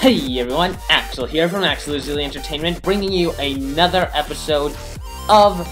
Hey everyone, Axel here from Axel Entertainment, bringing you another episode of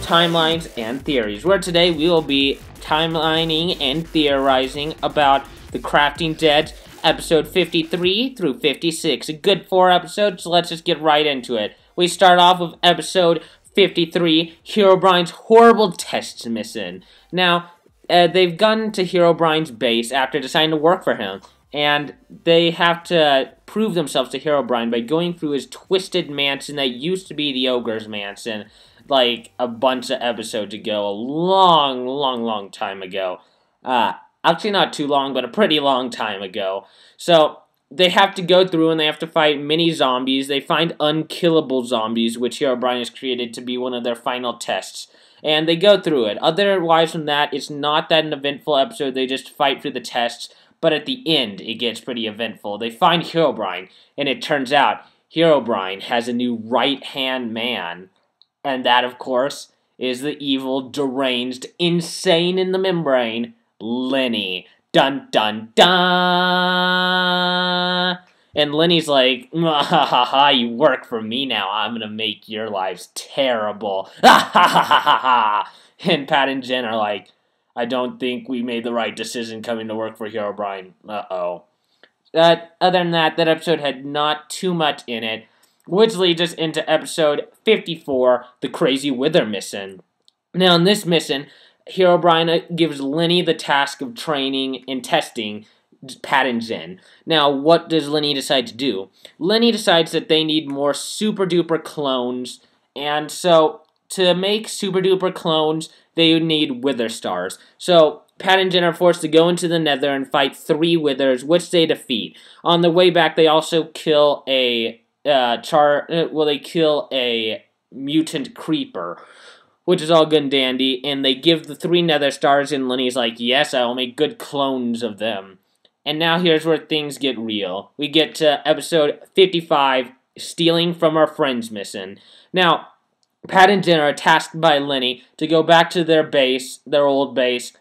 Timelines and Theories, where today we will be timelining and theorizing about The Crafting Dead, episode 53 through 56. A good four episodes, so let's just get right into it. We start off with episode 53, Herobrine's horrible test mission. Now, uh, they've gone to Herobrine's base after deciding to work for him and they have to prove themselves to Herobrine by going through his twisted mansion that used to be the ogre's mansion like a bunch of episodes ago a long long long time ago. Uh actually not too long but a pretty long time ago. So they have to go through and they have to fight mini zombies. They find unkillable zombies which Herobrine has created to be one of their final tests. And they go through it. Otherwise from that it's not that an eventful episode. They just fight through the tests but at the end, it gets pretty eventful. They find Herobrine, and it turns out Herobrine has a new right hand man. And that, of course, is the evil, deranged, insane in the membrane, Lenny. Dun dun dun! And Lenny's like, mm, ha ha ha, you work for me now. I'm gonna make your lives terrible. Ha ha ha ha ha! And Pat and Jen are like, I don't think we made the right decision coming to work for Herobrine. Uh oh. Uh, other than that, that episode had not too much in it, which leads us into episode 54 The Crazy Wither Mission. Now, in this mission, Herobrine gives Lenny the task of training and testing Pat and Jen. Now, what does Lenny decide to do? Lenny decides that they need more super duper clones, and so to make super duper clones, they need Wither Stars. So Pat and Jen are forced to go into the Nether and fight three Withers, which they defeat. On the way back, they also kill a uh, char. Uh, well, they kill a mutant creeper, which is all good and dandy. And they give the three Nether Stars, and Lenny's like, "Yes, I will make good clones of them." And now here's where things get real. We get to episode 55, stealing from our friends mission. Now, Pat and Jen are tasked by Lenny to go back to their base, their old base,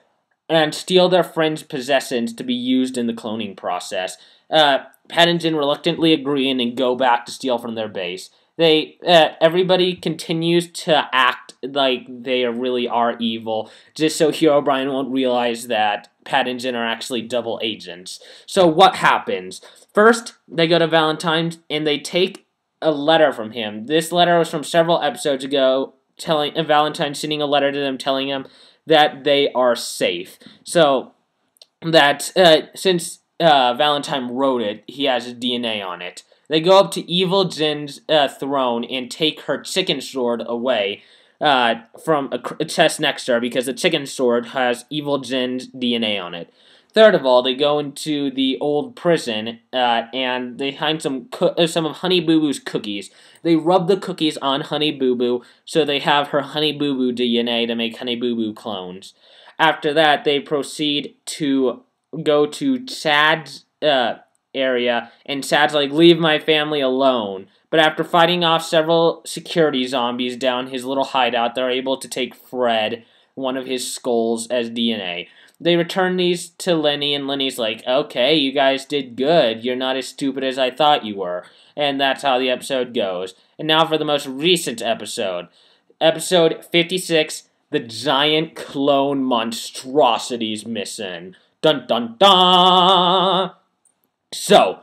and steal their friend's possessions to be used in the cloning process. Uh, Pat and reluctantly agree and go back to steal from their base. They, uh, everybody continues to act like they really are evil, just so Herobrine won't realize that Pat and Jen are actually double agents. So what happens? First, they go to Valentine's and they take a letter from him. This letter was from several episodes ago, telling uh, Valentine sending a letter to them telling them that they are safe. So that uh, since uh, Valentine wrote it, he has his DNA on it. They go up to Evil Jen's uh, throne and take her chicken sword away uh, from a, chest next to her because the chicken sword has Evil Jen's DNA on it. Third of all, they go into the old prison uh, and they find some uh, some of Honey Boo Boo's cookies. They rub the cookies on Honey Boo Boo so they have her Honey Boo Boo DNA to make Honey Boo Boo clones. After that, they proceed to go to Sad's uh, area, and Sad's like, "Leave my family alone." But after fighting off several security zombies down his little hideout, they're able to take Fred, one of his skulls, as DNA. They return these to Lenny, and Lenny's like, okay, you guys did good. You're not as stupid as I thought you were. And that's how the episode goes. And now for the most recent episode. Episode 56 The Giant Clone Monstrosities Missing. Dun dun dun! So,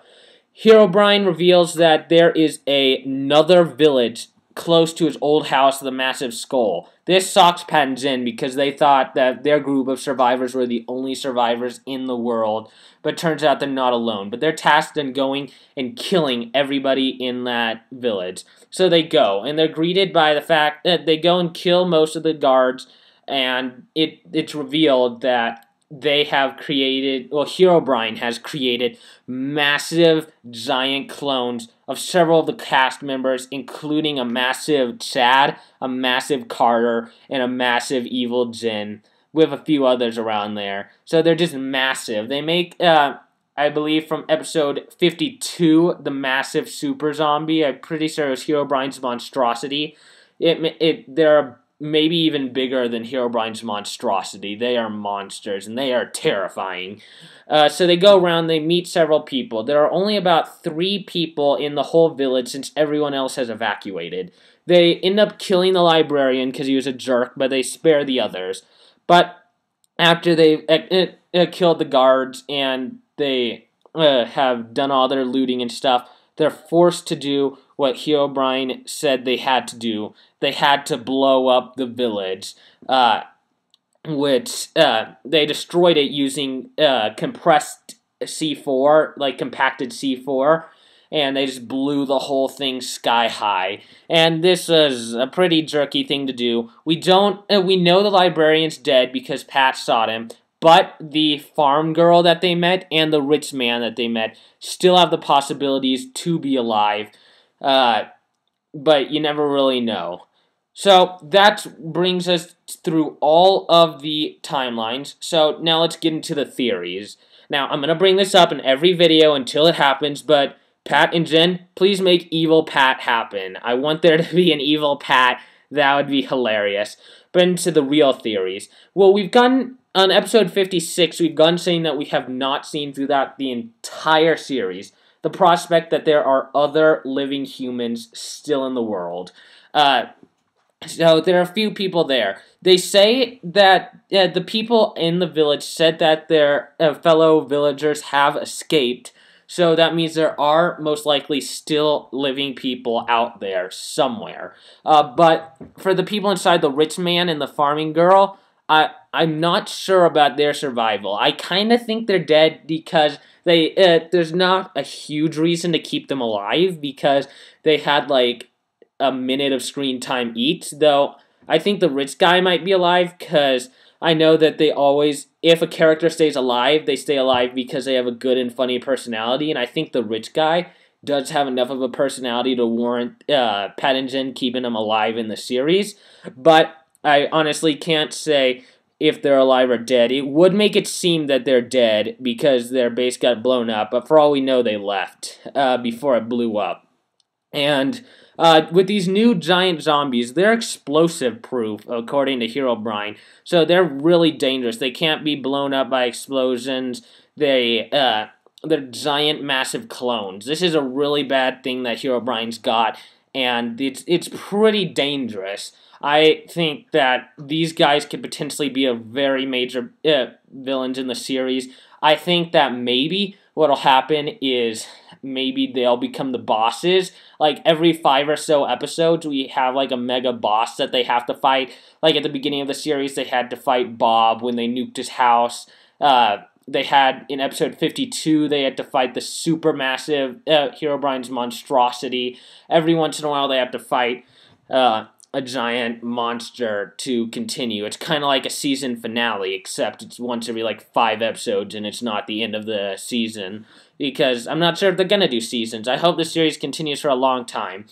Herobrine reveals that there is a, another village close to his old house, the massive skull. This shocks Pat and Jen because they thought that their group of survivors were the only survivors in the world, but turns out they're not alone. But they're tasked in going and killing everybody in that village. So they go, and they're greeted by the fact that they go and kill most of the guards, and it it's revealed that they have created, well, Herobrine has created massive giant clones of several of the cast members, including a massive Chad, a massive Carter, and a massive Evil Jen, with a few others around there. So they're just massive. They make, uh, I believe, from episode 52, the massive super zombie. I'm pretty sure it was Herobrine's monstrosity. It, it, they're maybe even bigger than Herobrine's monstrosity. They are monsters and they are terrifying. Uh, so they go around, they meet several people. There are only about three people in the whole village since everyone else has evacuated. They end up killing the librarian because he was a jerk, but they spare the others. But after they uh, uh, killed the guards and they uh, have done all their looting and stuff, they're forced to do what Herobrine said they had to do. They had to blow up the village, uh, which uh, they destroyed it using uh, compressed C4, like compacted C4, and they just blew the whole thing sky high. And this is a pretty jerky thing to do. We don't, uh, we know the librarian's dead because Pat shot him, but the farm girl that they met and the rich man that they met still have the possibilities to be alive. Uh, but you never really know. So that brings us through all of the timelines. So now let's get into the theories. Now, I'm going to bring this up in every video until it happens, but Pat and Jen, please make evil Pat happen. I want there to be an evil Pat. That would be hilarious. But into the real theories. Well, we've gotten on episode 56, we've gone saying that we have not seen throughout the entire series the prospect that there are other living humans still in the world. Uh, so there are a few people there. They say that uh, the people in the village said that their uh, fellow villagers have escaped. So that means there are most likely still living people out there somewhere. Uh, but for the people inside the rich man and the farming girl, I I'm not sure about their survival. I kind of think they're dead because they uh, there's not a huge reason to keep them alive because they had like a minute of screen time each. Though I think the rich guy might be alive because I know that they always if a character stays alive, they stay alive because they have a good and funny personality, and I think the rich guy does have enough of a personality to warrant uh, Pat and Jen keeping him alive in the series. But I honestly can't say if they're alive or dead. It would make it seem that they're dead because their base got blown up, but for all we know, they left uh, before it blew up. And uh, with these new giant zombies, they're explosive proof, according to Herobrine. So they're really dangerous. They can't be blown up by explosions. They, uh, they're giant, massive clones. This is a really bad thing that Hero Herobrine's got, and it's, it's pretty dangerous. I think that these guys could potentially be a very major uh, villains in the series. I think that maybe what'll happen is maybe they'll become the bosses. Like every five or so episodes, we have like a mega boss that they have to fight. Like at the beginning of the series, they had to fight Bob when they nuked his house. Uh, they had in episode 52 they had to fight the supermassive uh, Herobrine's monstrosity every once in a while they have to fight uh, a giant monster to continue. It's kind of like a season finale, except it's once every like five episodes and it's not the end of the season. Because I'm not sure if they're gonna do seasons. I hope the series continues for a long time.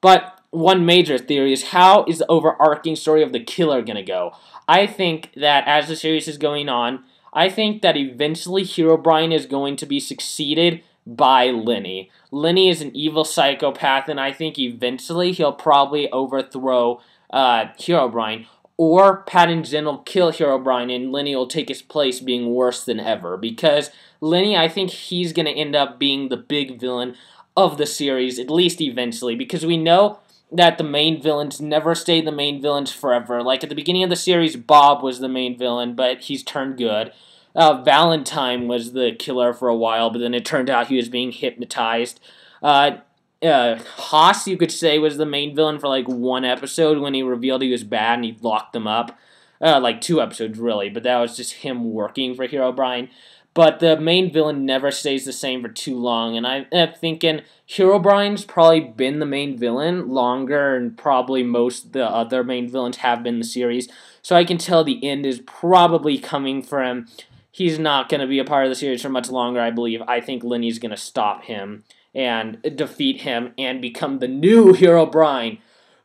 But one major theory is how is the overarching story of the killer gonna go? I think that as the series is going on, I think that eventually Herobrine is going to be succeeded by Lenny. Lenny is an evil psychopath, and I think eventually he'll probably overthrow uh, Herobrine. Or Pat and Jen will kill Herobrine, and Lenny will take his place being worse than ever. Because Lenny, I think he's going to end up being the big villain of the series, at least eventually. Because we know that the main villains never stay the main villains forever. Like at the beginning of the series, Bob was the main villain, but he's turned good. Uh, Valentine was the killer for a while, but then it turned out he was being hypnotized. Uh, uh, Haas, you could say, was the main villain for like one episode when he revealed he was bad and he locked them up. Uh, like two episodes, really, but that was just him working for Herobrine. But the main villain never stays the same for too long, and I'm thinking Hero Herobrine's probably been the main villain longer, and probably most the other main villains have been in the series. So I can tell the end is probably coming from him. he's not going to be a part of the series for much longer, I believe. I think Lenny's going to stop him and defeat him and become the new Hero Herobrine.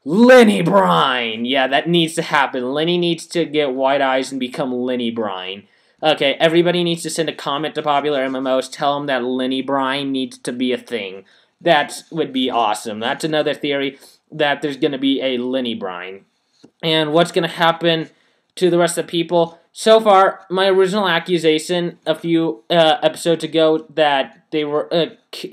Lenny Brine! Yeah, that needs to happen. Lenny needs to get white eyes and become Lenny Brine. Okay, everybody needs to send a comment to Popular MMOs. Tell them that Lenny Brine needs to be a thing. That would be awesome. That's another theory that there's going to be a Lenny Brine. and what's going to happen to the rest of the people. So far, my original accusation a few uh, episodes ago that they were uh,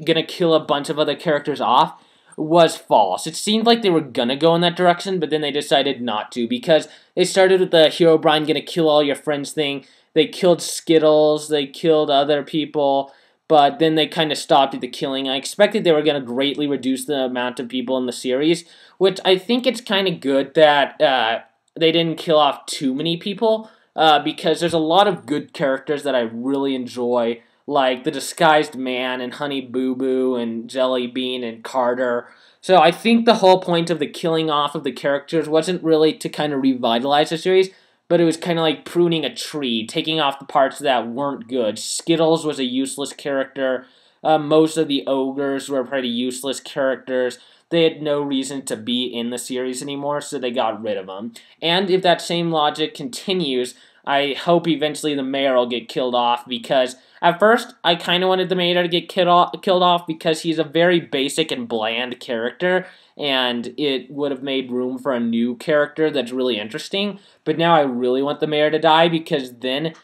going to kill a bunch of other characters off was false. It seemed like they were going to go in that direction, but then they decided not to because they started with the Herobrine going to kill all your friends thing. They killed Skittles, they killed other people, but then they kind of stopped the killing. I expected they were going to greatly reduce the amount of people in the series, which I think it's kind of good that uh, they didn't kill off too many people uh, because there's a lot of good characters that I really enjoy, like the Disguised Man and Honey Boo Boo and Jelly Bean and Carter. So I think the whole point of the killing off of the characters wasn't really to kind of revitalize the series, but it was kind of like pruning a tree, taking off the parts that weren't good. Skittles was a useless character. Uh, most of the ogres were pretty useless characters they had no reason to be in the series anymore, so they got rid of them. And if that same logic continues, I hope eventually the mayor will get killed off because at first I kind of wanted the mayor to get killed off, killed off because he's a very basic and bland character and it would have made room for a new character that's really interesting. But now I really want the mayor to die because then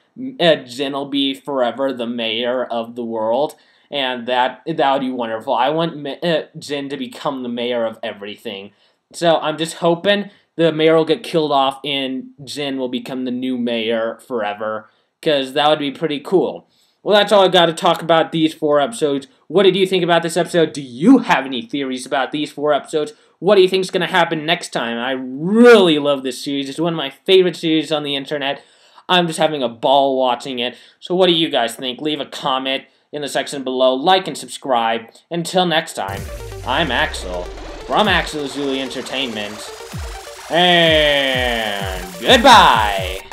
uh, Jen will be forever the mayor of the world and that that would be wonderful. I want uh, Jen to become the mayor of everything. So I'm just hoping the mayor will get killed off and Jen will become the new mayor forever, because that would be pretty cool. Well, that's all I got to talk about these four episodes. What did you think about this episode? Do you have any theories about these four episodes? What do you think is going to happen next time? I really love this series. It's one of my favorite series on the internet. I'm just having a ball watching it. So, what do you guys think? Leave a comment in the section below. Like and subscribe. Until next time, I'm Axel from Axelazuli Entertainment. And goodbye!